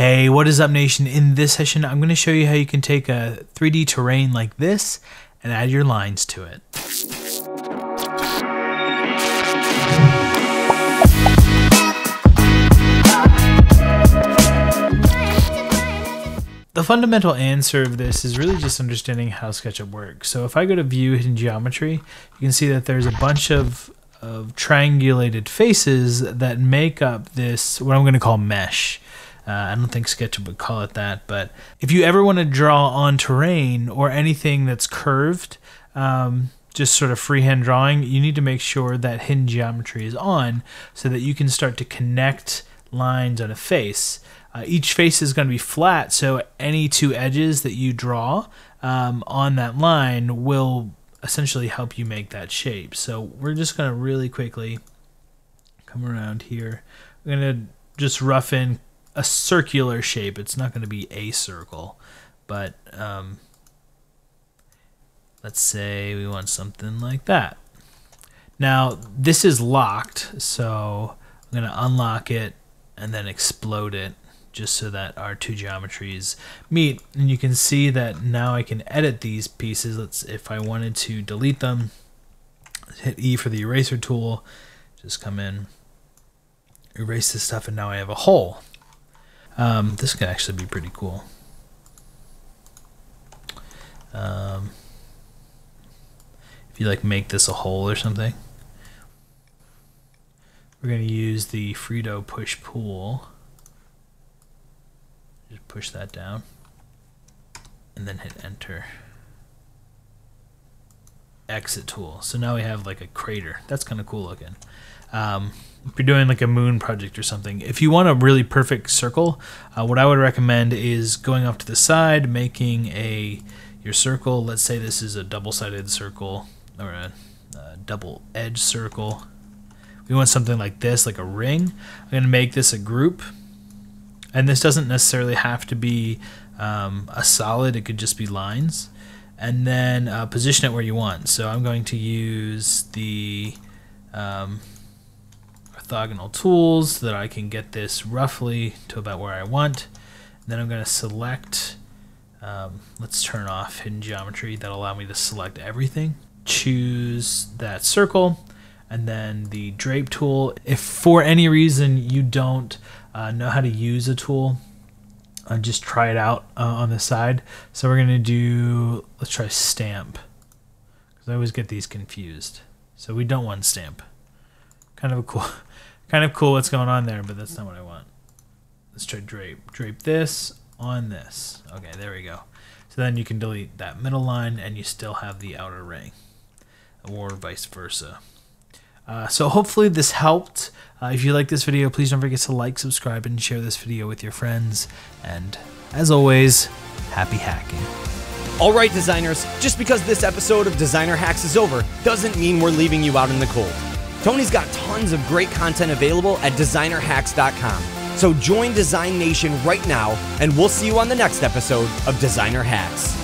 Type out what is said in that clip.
Hey, what is up, nation? In this session, I'm going to show you how you can take a 3D terrain like this and add your lines to it. The fundamental answer of this is really just understanding how SketchUp works. So if I go to View Hidden Geometry, you can see that there's a bunch of, of triangulated faces that make up this, what I'm going to call mesh. Uh, I don't think SketchUp would call it that, but if you ever want to draw on terrain or anything that's curved, um, just sort of freehand drawing, you need to make sure that hidden geometry is on so that you can start to connect lines on a face. Uh, each face is going to be flat, so any two edges that you draw um, on that line will essentially help you make that shape. So we're just going to really quickly come around here. We're going to just rough in a circular shape. It's not going to be a circle, but um, let's say we want something like that. Now, this is locked, so I'm going to unlock it and then explode it just so that our two geometries meet. And you can see that now I can edit these pieces. Let's, if I wanted to delete them, hit E for the eraser tool, just come in, erase this stuff, and now I have a hole. Um, this could actually be pretty cool. Um, if you like make this a hole or something. We're going to use the Frito push pull. Just push that down and then hit enter. Exit tool. So now we have like a crater. That's kind of cool looking. Um, if you're doing like a moon project or something, if you want a really perfect circle, uh, what I would recommend is going off to the side, making a your circle. Let's say this is a double-sided circle or a, a double edge circle. We want something like this, like a ring. I'm going to make this a group. And this doesn't necessarily have to be um, a solid, it could just be lines. And then uh, position it where you want. So I'm going to use the um, orthogonal tools so that I can get this roughly to about where I want. And then I'm going to select, um, let's turn off hidden geometry. That'll allow me to select everything. Choose that circle and then the drape tool. If for any reason you don't uh, know how to use a tool, uh, just try it out uh, on the side. So we're gonna do, let's try stamp, because I always get these confused. So we don't want stamp. Kind of a cool, kind of cool what's going on there, but that's not what I want. Let's try drape. Drape this on this. Okay, there we go. So then you can delete that middle line and you still have the outer ring, or vice versa. Uh, so hopefully this helped. Uh, if you like this video, please don't forget to like, subscribe, and share this video with your friends. And as always, happy hacking. All right, designers, just because this episode of Designer Hacks is over doesn't mean we're leaving you out in the cold. Tony's got tons of great content available at designerhacks.com. So join Design Nation right now, and we'll see you on the next episode of Designer Hacks.